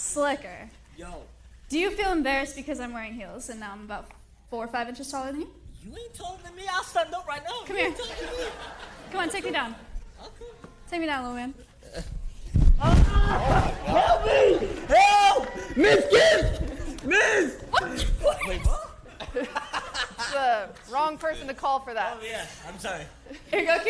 Slicker. Yo, Do you feel embarrassed because I'm wearing heels and now I'm about four or five inches taller than you? you ain't taller than me. I'll stand up right now. Come You here. Come on, take me down. Okay. Take me down, little man. Help me! Help! Miss Gibbs! Miss! Wait, what? the wrong person to call for that. Oh, yeah. I'm sorry. Here you go, kid.